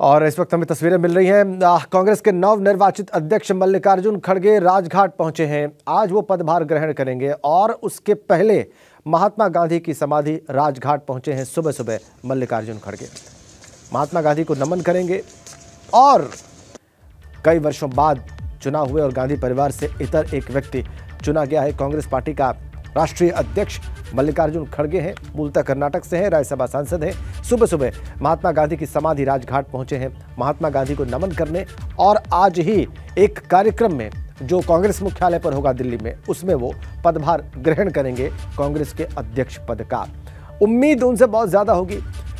और इस वक्त हमें तस्वीरें मिल रही हैं। कांग्रेस के नव निर्वाचित अध्यक्ष मल्लिकार्जुन खड़गे राजघाट पहुँचे हैं। आज वो पदभार ग्रहण करेंगे और उसके पहले महात्मा गांधी की समाधि राजघाट पहुँचे हैं सुबह सुबह मल्लिकार्जुन खड़गे। महात्मा गांधी को नमन करेंगे और कई वर्षों बाद चुनाव हुए और गांधी परिवार से इतर एक व्यक्ति चुना गया है। कांग्रेस पार्टी का राष्ट्रीय अध्यक्ष मल्लिकार्जुन खड़गे हैं, मूलतः कर्नाटक से हैं, राज्यसभा सांसद हैं। सुबह सुबह महात्मा गांधी की समाधि राजघाट पहुँचे हैं। महात्मा गांधी को नमन करने और आज ही एक कार्यक्रम में जो कांग्रेस मुख्यालय पर होगा दिल्ली में, उसमें वो पदभार ग्रहण करेंगे कांग्रेस के अध्यक्ष पद का। उम्मीद उनसे बहुत ज़्यादा होगी,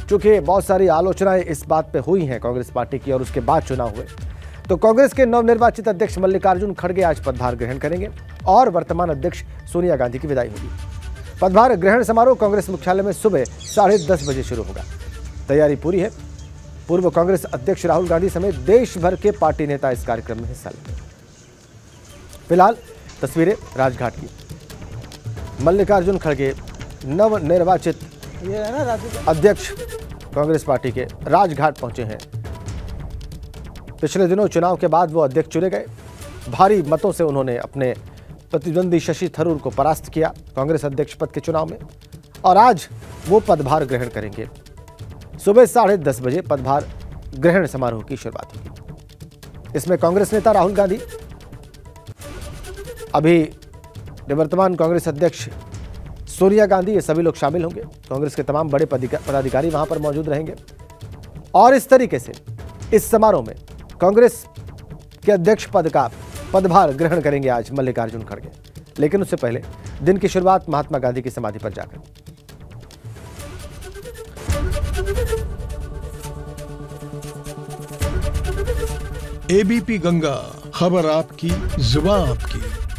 क्योंकि बहुत सारी आलोचनाएँ इस बात पे हुई हैं कांग्रेस पार्टी की और उसके बाद चुनाव हुए। तो कांग्रेस के नवनिर्वाचित अध्यक्ष मल्लिकार्जुन खड़गे आज पदभार ग्रहण करेंगे और वर्तमान अध्यक्ष सोनिया गांधी की विदाई होगी। पदभार ग्रहण समारोह कांग्रेस मुख्यालय में सुबह साढ़े दस बजे शुरू होगा। तैयारी पूरी है। पूर्व कांग्रेस अध्यक्ष राहुल गांधी समेत देश भर के पार्टी नेता इस कार्यक्रम में हिस्सा लेंगे। फ़िलहाल तस्वीरें राजघाट की। मल्लिकार्जुन खड़गे नव निर्वाचित ये ना राजू का अध्यक्ष कांग्रेस पार्टी के राजघाट पहुँचे हैं। पिछले दिनों चुनाव के बाद वो अध्यक्ष चुने गए। भारी मतों से उन्होंने अपने प्रतिद्वंदी शशि थरूर को परास्त किया कांग्रेस अध्यक्ष पद के चुनाव में। और आज वो पदभार ग्रहण करेंगे। सुबह साढ़े दस बजे पदभार ग्रहण समारोह की शुरुआत होगी। इसमें कांग्रेस नेता राहुल गांधी, अभी निवर्तमान कांग्रेस अध्यक्ष सोनिया गांधी, ये सभी लोग शामिल होंगे। कांग्रेस के तमाम बड़े पदाधिकारी वहाँ पर मौजूद रहेंगे। और इस तरीके से इस समारोह में कांग्रेस के अध्यक्ष पद का पदभार ग्रहण करेंगे आज मल्लिकार्जुन खड़गे। लेकिन उससे पहले दिन की शुरुआत महात्मा गांधी की समाधि पर जाकर। एबीपी गंगा, खबर आपकी, जुबा आपकी।